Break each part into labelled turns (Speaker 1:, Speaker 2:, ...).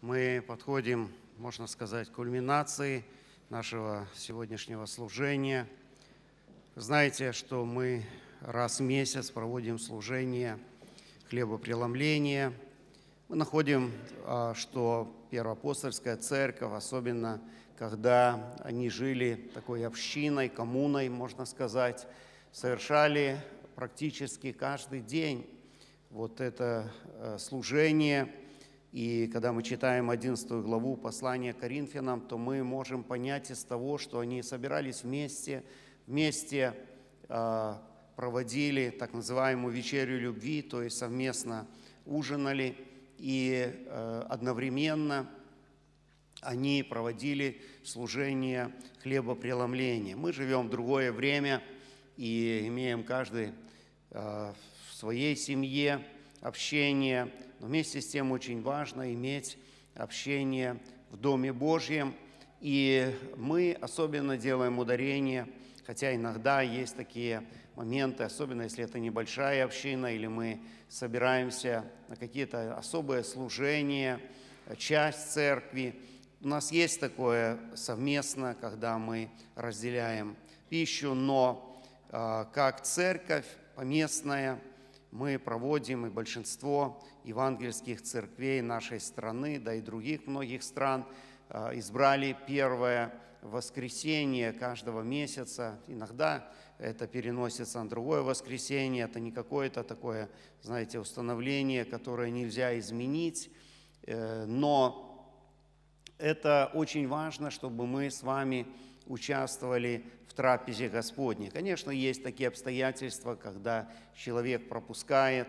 Speaker 1: мы подходим, можно сказать, к кульминации нашего сегодняшнего служения. Знаете, что мы раз в месяц проводим служение хлебопреломления. Мы находим, а, что Первоапостольская церковь, особенно когда они жили такой общиной, коммуной, можно сказать, совершали практически каждый день вот это э, служение. И когда мы читаем 11 главу послания Коринфянам, то мы можем понять из того, что они собирались вместе, вместе э, проводили так называемую вечерю любви, то есть совместно ужинали и э, одновременно они проводили служение хлебопреломления. Мы живем в другое время и имеем каждый в своей семье общение, но вместе с тем очень важно иметь общение в Доме Божьем. И мы особенно делаем ударение, хотя иногда есть такие моменты, особенно если это небольшая община, или мы собираемся на какие-то особые служения, часть церкви. У нас есть такое совместно, когда мы разделяем пищу, но э, как церковь поместная, мы проводим, и большинство евангельских церквей нашей страны, да и других многих стран, э, избрали первое воскресенье каждого месяца. Иногда это переносится на другое воскресенье, это не какое-то такое, знаете, установление, которое нельзя изменить, э, но это очень важно, чтобы мы с вами участвовали в трапезе Господней. Конечно, есть такие обстоятельства, когда человек пропускает,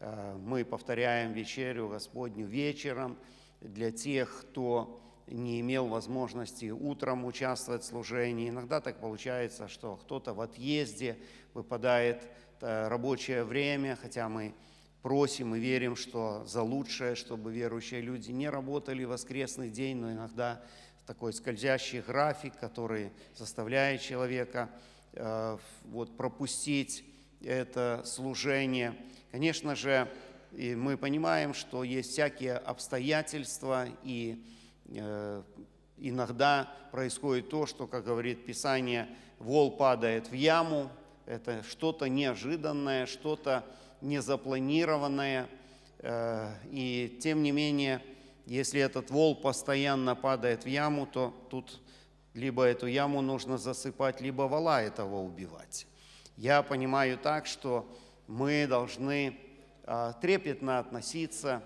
Speaker 1: э, мы повторяем вечерю Господню вечером для тех, кто не имел возможности утром участвовать в служении. Иногда так получается, что кто-то в отъезде выпадает э, рабочее время, хотя мы просим и верим, что за лучшее, чтобы верующие люди не работали в воскресный день, но иногда такой скользящий график, который заставляет человека э, вот, пропустить это служение. Конечно же, мы понимаем, что есть всякие обстоятельства, и э, иногда происходит то, что, как говорит Писание, вол падает в яму, это что-то неожиданное, что-то незапланированное, э, и тем не менее если этот вол постоянно падает в яму, то тут либо эту яму нужно засыпать, либо вола этого убивать. Я понимаю так, что мы должны а, трепетно относиться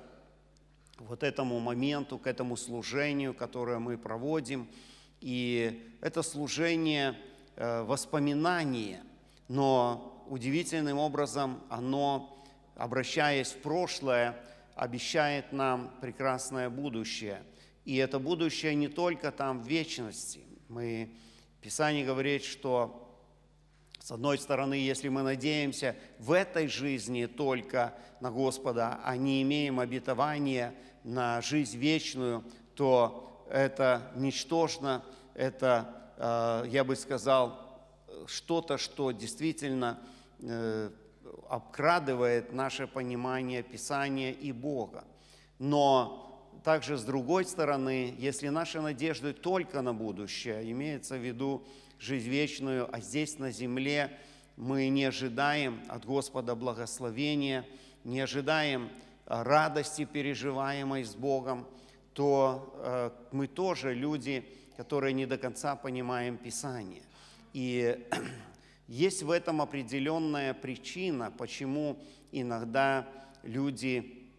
Speaker 1: вот этому моменту, к этому служению, которое мы проводим. И это служение э, воспоминание, но удивительным образом оно, обращаясь в прошлое, обещает нам прекрасное будущее. И это будущее не только там в вечности. Мы, Писание говорит, что с одной стороны, если мы надеемся в этой жизни только на Господа, а не имеем обетования на жизнь вечную, то это ничтожно, это, э, я бы сказал, что-то, что действительно э, обкрадывает наше понимание Писания и Бога. Но также с другой стороны, если наши надежды только на будущее, имеется в виду жизнь вечную, а здесь на земле мы не ожидаем от Господа благословения, не ожидаем радости, переживаемой с Богом, то э, мы тоже люди, которые не до конца понимаем Писание. И Есть в этом определенная причина, почему иногда люди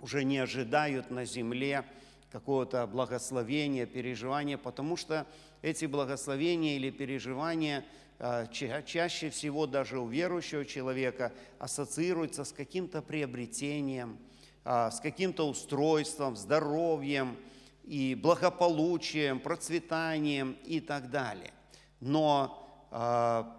Speaker 1: уже не ожидают на земле какого-то благословения, переживания, потому что эти благословения или переживания а, чаще всего даже у верующего человека ассоциируются с каким-то приобретением, а, с каким-то устройством, здоровьем и благополучием, процветанием и так далее. Но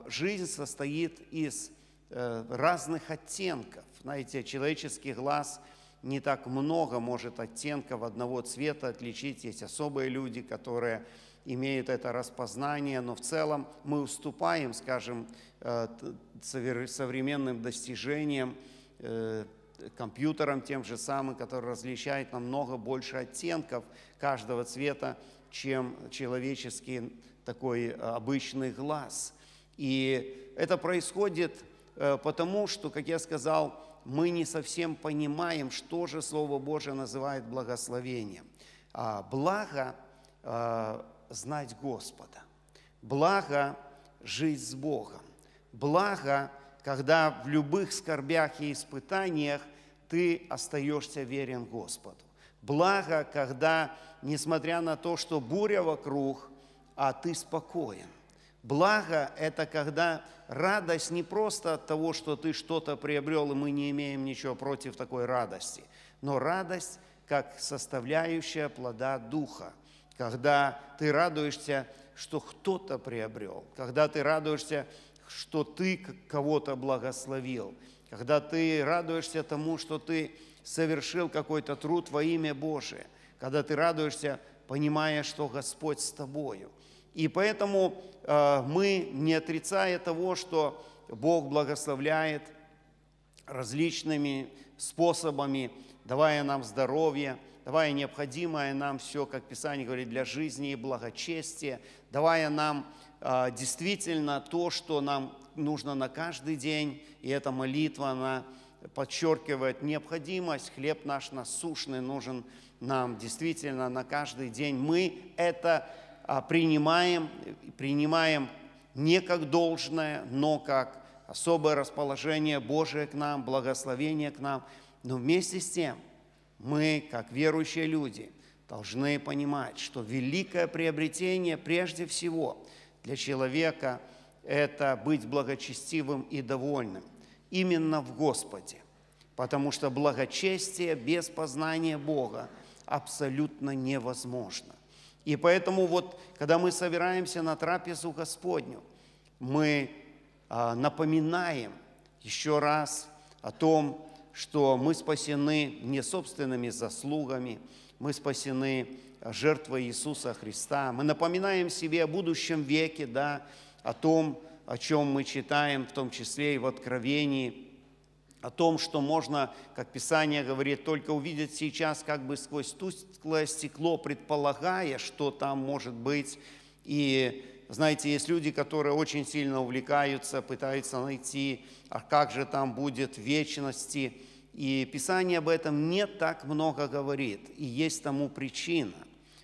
Speaker 1: жизнь состоит из э, разных оттенков. Знаете, человеческий глаз не так много может оттенков одного цвета отличить. Есть особые люди, которые имеют это распознание, но в целом мы уступаем, скажем, э, современным достижениям, э, компьютером тем же самым, который различает намного больше оттенков каждого цвета, чем человеческий такой обычный глаз. И это происходит потому, что, как я сказал, мы не совсем понимаем, что же Слово Божие называет благословением. А благо а, знать Господа, благо жить с Богом, благо, когда в любых скорбях и испытаниях ты остаешься верен Господу. Благо, когда, несмотря на то, что буря вокруг, а ты спокоен. Благо – это когда радость не просто от того, что ты что-то приобрел, и мы не имеем ничего против такой радости, но радость как составляющая плода Духа, когда ты радуешься, что кто-то приобрел, когда ты радуешься, что ты кого-то благословил, когда ты радуешься тому, что ты совершил какой-то труд во имя Божие, когда ты радуешься, понимая, что Господь с тобою. И поэтому э, мы, не отрицая того, что Бог благословляет различными способами, давая нам здоровье, давая необходимое нам все, как Писание говорит, для жизни и благочестия, давая нам э, действительно то, что нам нужно на каждый день, и эта молитва, она подчеркивает необходимость, хлеб наш насущный нужен нам действительно на каждый день. Мы это принимаем, принимаем не как должное, но как особое расположение Божие к нам, благословение к нам. Но вместе с тем мы, как верующие люди, должны понимать, что великое приобретение прежде всего для человека – это быть благочестивым и довольным именно в Господе. Потому что благочестие без познания Бога абсолютно невозможно. И поэтому вот, когда мы собираемся на трапезу Господню, мы а, напоминаем еще раз о том, что мы спасены не собственными заслугами, мы спасены жертвой Иисуса Христа. Мы напоминаем себе о будущем веке, да, о том, о чем мы читаем, в том числе и в Откровении – о том, что можно, как Писание говорит, только увидеть сейчас как бы сквозь тусклое стекло, предполагая, что там может быть. И знаете, есть люди, которые очень сильно увлекаются, пытаются найти, а как же там будет вечности. И Писание об этом не так много говорит, и есть тому причина,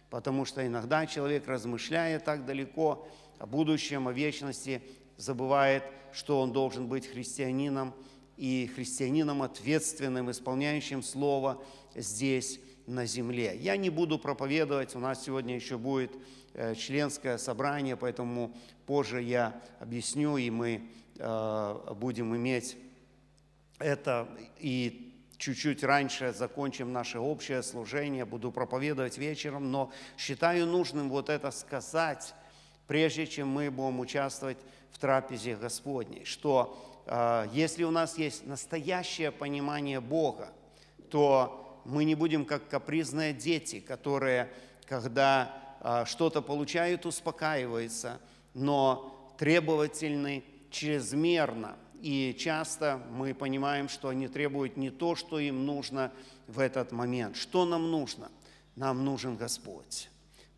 Speaker 1: потому что иногда человек, размышляя так далеко о будущем, о вечности, забывает, что он должен быть христианином, и христианином ответственным, исполняющим Слово здесь, на земле. Я не буду проповедовать, у нас сегодня еще будет э, членское собрание, поэтому позже я объясню, и мы э, будем иметь это и чуть-чуть раньше закончим наше общее служение, буду проповедовать вечером, но считаю нужным вот это сказать, прежде чем мы будем участвовать в трапезе Господней, что если у нас есть настоящее понимание Бога, то мы не будем как капризные дети, которые, когда а, что-то получают, успокаиваются, но требовательны чрезмерно. И часто мы понимаем, что они требуют не то, что им нужно в этот момент. Что нам нужно? Нам нужен Господь.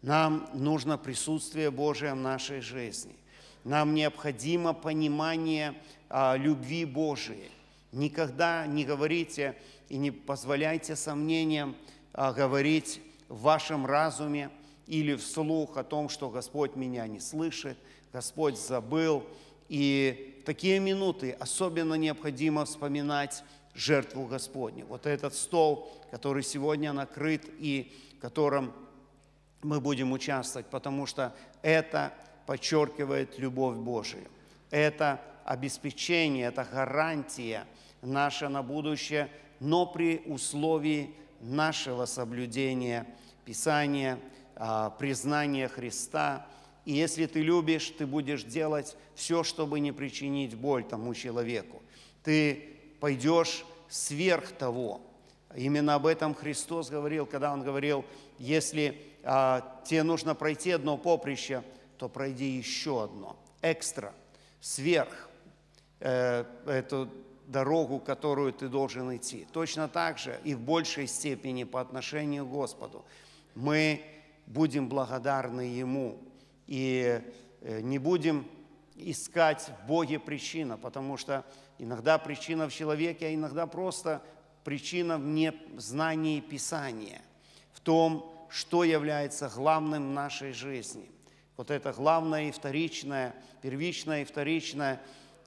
Speaker 1: Нам нужно присутствие Божие в нашей жизни. Нам необходимо понимание любви Божией. Никогда не говорите и не позволяйте сомнениям а, говорить в вашем разуме или вслух о том, что Господь меня не слышит, Господь забыл. И в такие минуты особенно необходимо вспоминать жертву Господню. Вот этот стол, который сегодня накрыт и в котором мы будем участвовать, потому что это подчеркивает любовь Божию. Это обеспечение, это гарантия наша на будущее, но при условии нашего соблюдения Писания, а, признания Христа. И если ты любишь, ты будешь делать все, чтобы не причинить боль тому человеку. Ты пойдешь сверх того. Именно об этом Христос говорил, когда Он говорил, если а, тебе нужно пройти одно поприще, то пройди еще одно, экстра, сверх. Э, это дорогу, которую ты должен идти. Точно так же и в большей степени по отношению к Господу. Мы будем благодарны Ему и э, не будем искать в Боге причина, потому что иногда причина в человеке, а иногда просто причина в незнании Писания, в том, что является главным в нашей жизни. Вот это главное и вторичное, первичное и вторичное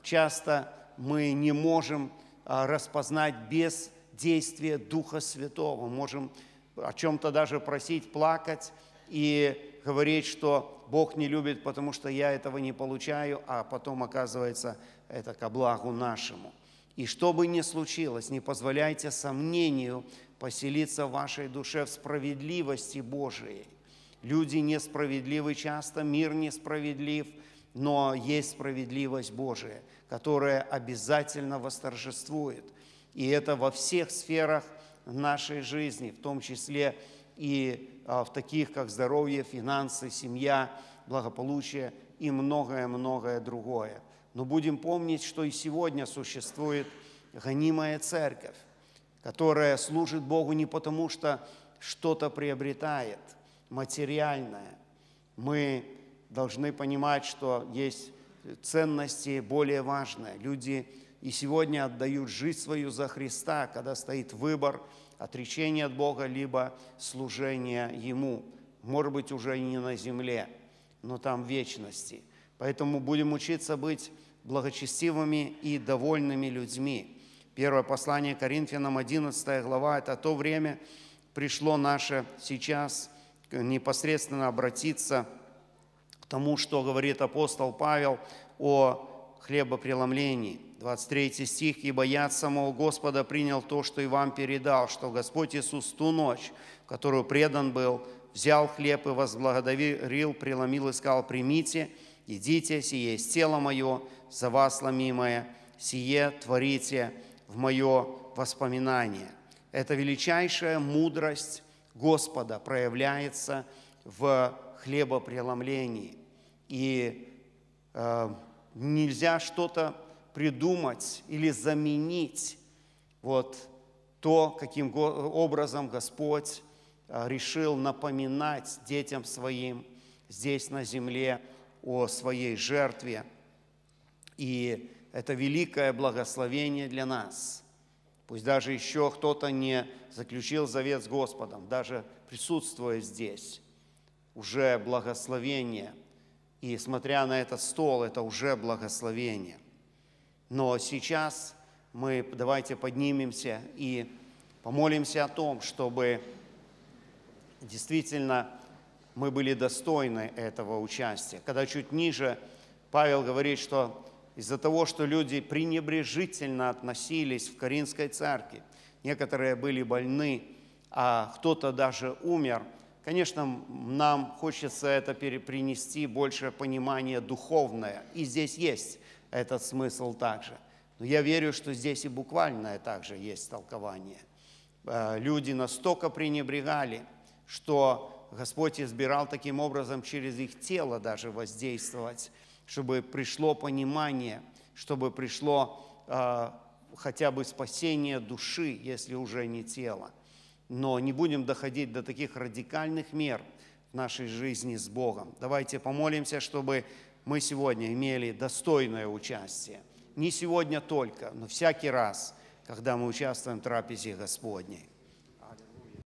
Speaker 1: часто мы не можем а, распознать без действия Духа Святого. Мы можем о чем-то даже просить, плакать и говорить, что Бог не любит, потому что я этого не получаю, а потом оказывается это ко благу нашему. И что бы ни случилось, не позволяйте сомнению поселиться в вашей душе в справедливости Божией. Люди несправедливы часто, мир несправедлив, но есть справедливость Божия, которая обязательно восторжествует. И это во всех сферах нашей жизни, в том числе и а, в таких, как здоровье, финансы, семья, благополучие и многое-многое другое. Но будем помнить, что и сегодня существует гонимая церковь, которая служит Богу не потому, что что-то приобретает материальное. Мы должны понимать, что есть ценности более важные. Люди и сегодня отдают жизнь свою за Христа, когда стоит выбор отречения от Бога, либо служения Ему. Может быть, уже не на земле, но там в вечности. Поэтому будем учиться быть благочестивыми и довольными людьми. Первое послание Коринфянам, 11 глава, это то время пришло наше сейчас непосредственно обратиться тому, что говорит апостол Павел о хлебопреломлении. 23 стих. «Ибо я от самого Господа принял то, что и вам передал, что Господь Иисус ту ночь, в которую предан был, взял хлеб и возблагодарил, преломил и сказал, примите, едите, сие есть тело мое, за вас ломимое, сие творите в мое воспоминание. Эта величайшая мудрость Господа проявляется в хлебопреломлении. И э, нельзя что-то придумать или заменить вот то, каким образом Господь э, решил напоминать детям своим здесь на земле о своей жертве. И это великое благословение для нас. Пусть даже еще кто-то не заключил завет с Господом, даже присутствуя здесь, уже благословение. И смотря на этот стол, это уже благословение. Но сейчас мы давайте поднимемся и помолимся о том, чтобы действительно мы были достойны этого участия. Когда чуть ниже Павел говорит, что из-за того, что люди пренебрежительно относились в Каринской церкви. Некоторые были больны, а кто-то даже умер. Конечно, нам хочется это принести больше понимания духовное. И здесь есть этот смысл также. Но я верю, что здесь и буквальное также есть толкование. Э, люди настолько пренебрегали, что Господь избирал таким образом через их тело даже воздействовать чтобы пришло понимание, чтобы пришло э, хотя бы спасение души, если уже не тело. Но не будем доходить до таких радикальных мер в нашей жизни с Богом. Давайте помолимся, чтобы мы сегодня имели достойное участие. Не сегодня только, но всякий раз, когда мы участвуем в трапезе Господней.